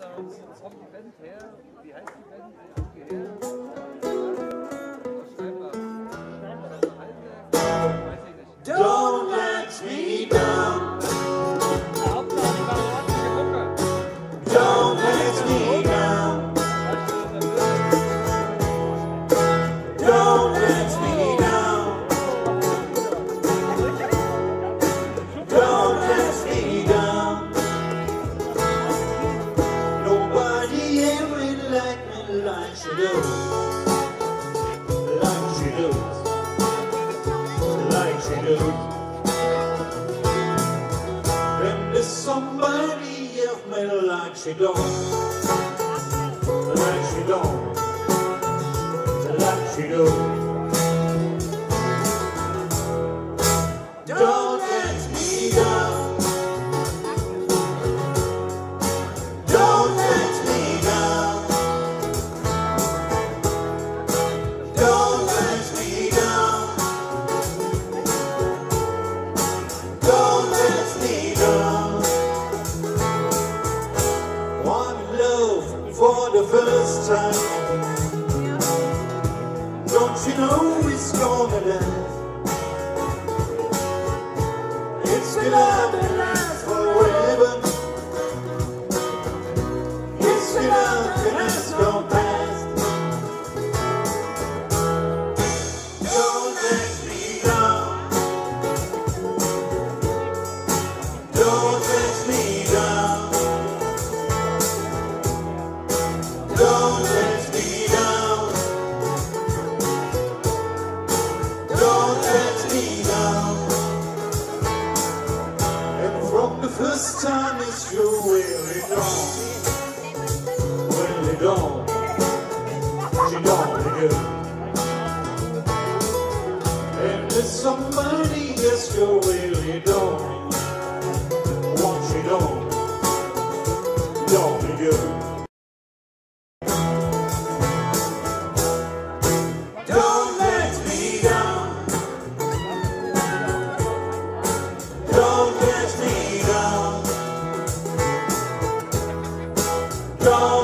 Genau, da kommt die Band her, wie heißt die Band? Äh, her? somebody else. Me like she don't. Like she don't. Like she don't. you know it's gonna last. It's gonna last. This time it's your Willie Dawn. Willie Dawn. She dawned again. And if somebody gets your Willie Dawn, won't she dawn? Dawn again. Don't